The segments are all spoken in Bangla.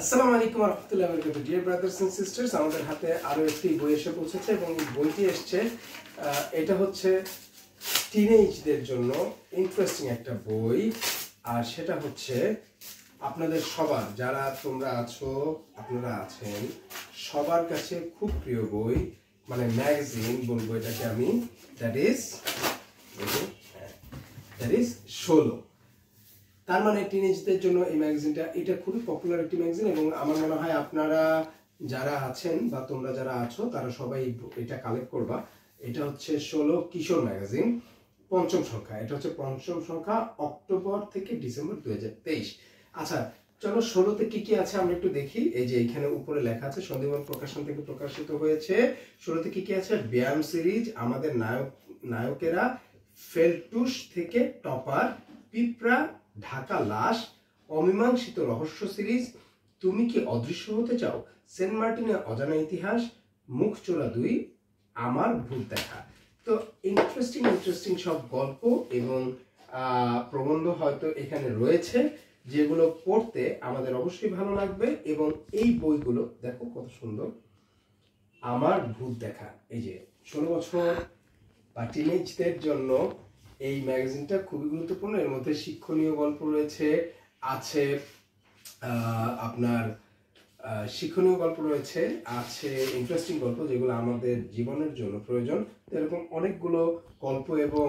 আসসালামু আলাইকুম রহমতুল্লাহ বরকাতুহ ডিয়ার ব্রাদার্স এন্ড সিস্টার্স আমাদের হাতে আরও একটি বই এসে পৌঁছেছে এবং বইটি এসছে এটা হচ্ছে টিনেজদের জন্য ইন্টারেস্টিং একটা বই। আর সেটা হচ্ছে আপনাদের সবার, যারা তোমরা আছো, আপনারা আছেন, সবার কাছে খুব প্রিয় বই মানে ম্যাগাজিন বলব এটাকে আমি দ্যাট ইজ দ্যাট ইজ ষোলো। তার মানে টিনেজদের জন্য এই ম্যাগাজিনটা এটা খুবই পপুলার একটি ম্যাগাজিন এবং আমার মনে হয় আপনারা যারা আছেন বা তোমরা যারা আছো, তারা সবাই এটা কালেক্ট করবা। এটা হচ্ছে ষোলো কিশোর ম্যাগাজিন পঞ্চম সংখ্যা। এটা হচ্ছে পঞ্চম সংখ্যা, অক্টোবর থেকে ডিসেম্বর দু হাজার তেইশ। আচ্ছা চলো ষোলোতে কি কি আছে আমরা একটু দেখি। এই যে এখানে উপরে লেখা আছে, সন্দীপন প্রকাশন থেকে প্রকাশিত হয়েছে। ষোলোতে কি কি আছে? ব্যায়াম সিরিজ, আমাদের নায়ক, নায়কেরা ফেলটুস থেকে টপার, পিঁপড়া ঢাকা লাশ, অমীমাংসিত রহস্য সিরিজ, তুমি কি অদৃশ্য হতে চাও? সেন্ট মার্টিনের অজানা ইতিহাস, মুখ চোরা দুই, আমার ভূত দেখা। তো ইন্টারেস্টিং ইন্টারেস্টিং সব গল্প এবং প্রবন্ধ হয়তো এখানে রয়েছে, যেগুলো পড়তে আমাদের অবশ্যই ভালো লাগবে এবং এই বইগুলো, দেখো কত সুন্দর, আমার ভূত দেখা। এই যে, ষোলো বছর বা টিনেজদের জন্য এই ম্যাগাজিনটা খুবই গুরুত্বপূর্ণ। এর মধ্যে শিক্ষণীয় গল্প রয়েছে, আছে আপনার শিক্ষণীয় গল্প রয়েছে, আছে ইন্টারেস্টিং গল্প যেগুলো আমাদের জীবনের জন্য প্রয়োজন। এরকম অনেকগুলো গল্প এবং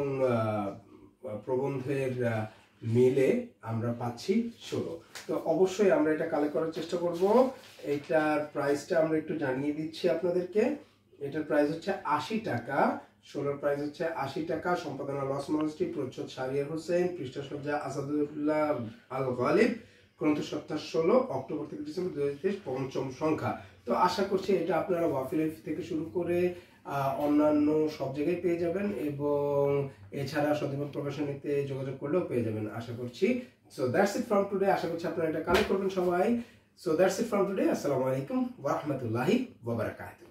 প্রবন্ধের মিলে আমরা পাচ্ছি ষোলো তো অবশ্যই আমরা এটা কালেক্ট করার চেষ্টা করব। এটার প্রাইসটা আমরা একটু জানিয়ে দিচ্ছি আপনাদেরকে। এটার প্রাইস হচ্ছে আশি টাকা। ষোলোর প্রাইস হচ্ছে আশি টাকা, সম্পাদনা লস মনস্টি প্রচ্ছদ সারিয়ার হোসেন, পৃষ্ঠা সজ্জা আসাদুল্লাহ আল গালিব গ্রন্থ সপ্তাহ ষোলো, অক্টোবর থেকে ডিসেম্বর দু পঞ্চম সংখ্যা। তো আশা করছি এটা আপনারা ওয়াফি লাইফ থেকে শুরু করে অন্যান্য সব জায়গায় পেয়ে যাবেন এবং এছাড়া সদীপন প্রকাশনীতে যোগাযোগ করলেও পেয়ে যাবেন, আশা করছি। So that's it from today আশা করছি আপনারা এটা কালেক্ট করবেন সবাই। So that's it from today আসসালামু আলাইকুম ওয়া রাহমাতুল্লাহি ওয়া বারাকাতুহু।